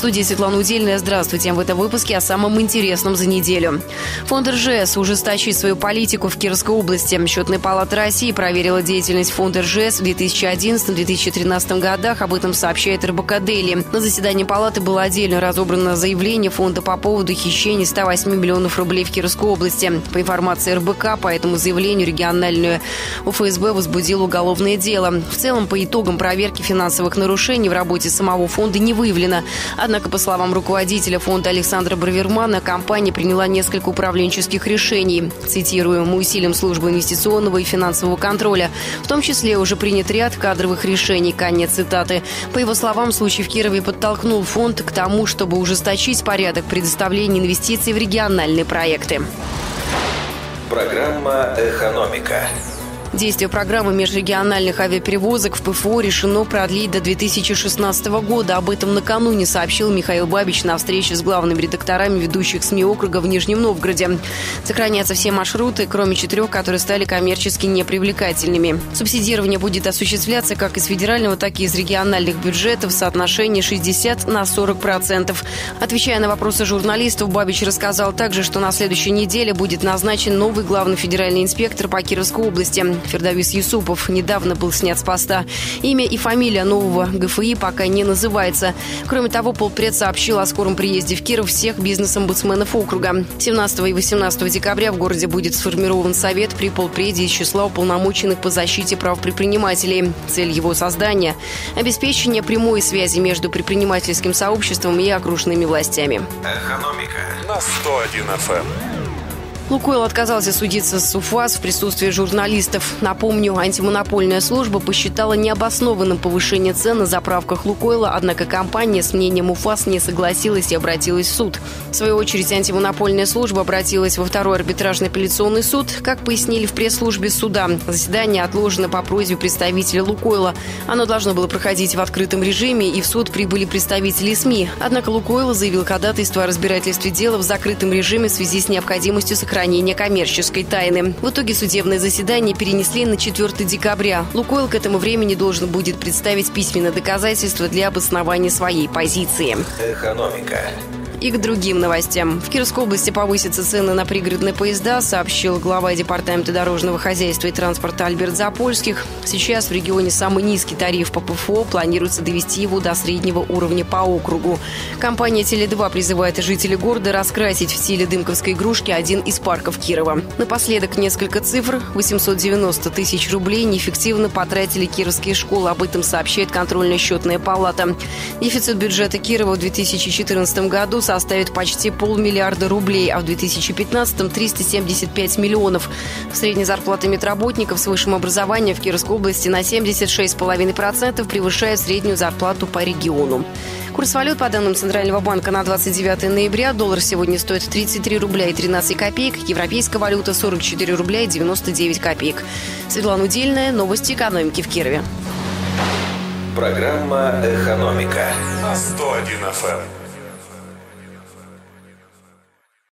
студии Светлана Удельная. Здравствуйте. В этом выпуске о самом интересном за неделю. Фонд РЖС ужесточит свою политику в Кировской области. Счетная палата России проверила деятельность фонда РЖС в 2011-2013 годах. Об этом сообщает РБК Дели. На заседании палаты было отдельно разобрано заявление фонда по поводу хищения 108 миллионов рублей в Кировской области. По информации РБК, по этому заявлению региональную УФСБ возбудил уголовное дело. В целом, по итогам проверки финансовых нарушений в работе самого фонда не выявлено. По словам руководителя фонда Александра Бравермана, компания приняла несколько управленческих решений. Цитирую, мы усилим службу инвестиционного и финансового контроля. В том числе уже принят ряд кадровых решений. Конец цитаты. По его словам, случай в Кирове подтолкнул фонд к тому, чтобы ужесточить порядок предоставления инвестиций в региональные проекты. Программа «Экономика». Действие программы межрегиональных авиаперевозок в ПФО решено продлить до 2016 года. Об этом накануне сообщил Михаил Бабич на встрече с главными редакторами ведущих СМИ округа в Нижнем Новгороде. Сохранятся все маршруты, кроме четырех, которые стали коммерчески непривлекательными. Субсидирование будет осуществляться как из федерального, так и из региональных бюджетов в соотношении 60 на 40 процентов. Отвечая на вопросы журналистов, Бабич рассказал также, что на следующей неделе будет назначен новый главный федеральный инспектор по Кировской области. Фердовис Юсупов недавно был снят с поста. Имя и фамилия нового ГФИ пока не называется. Кроме того, полпред сообщил о скором приезде в Киров всех бизнес-омбудсменов округа. 17 и 18 декабря в городе будет сформирован совет при полпреде из числа уполномоченных по защите прав предпринимателей. Цель его создания – обеспечение прямой связи между предпринимательским сообществом и окружными властями. Экономика на 101 FM. Лукойл отказался судиться с УФАС в присутствии журналистов. Напомню, антимонопольная служба посчитала необоснованным повышение цен на заправках Лукойла, однако компания с мнением УФАС не согласилась и обратилась в суд. В свою очередь, антимонопольная служба обратилась во второй арбитражный апелляционный суд. Как пояснили в пресс-службе суда, заседание отложено по просьбе представителя Лукойла. Оно должно было проходить в открытом режиме, и в суд прибыли представители СМИ. Однако Лукойл заявил ходатайство о разбирательстве дела в закрытом режиме в связи с необходимостью сохранения хранения коммерческой тайны. В итоге судебное заседание перенесли на 4 декабря. Лукойл к этому времени должен будет представить письменное доказательство для обоснования своей позиции. Экономика и к другим новостям. В Кировской области повысятся цены на пригородные поезда, сообщил глава Департамента дорожного хозяйства и транспорта Альберт Запольских. Сейчас в регионе самый низкий тариф по ПФО. Планируется довести его до среднего уровня по округу. Компания «Теле2» призывает жителей города раскрасить в стиле дымковской игрушки один из парков Кирова. Напоследок несколько цифр. 890 тысяч рублей неэффективно потратили кировские школы. Об этом сообщает контрольно счетная палата. Дефицит бюджета Кирова в 2014 году составит почти полмиллиарда рублей, а в 2015-м 375 миллионов. Средняя зарплата медработников с высшим образованием в Кировской области на 76,5% превышает среднюю зарплату по региону. Курс валют по данным Центрального банка на 29 ноября. Доллар сегодня стоит 33 рубля и 13 копеек. Европейская валюта 44 рубля и 99 копеек. Светлана Удельная. Новости экономики в Кирове. Программа «Экономика» на 101 FM.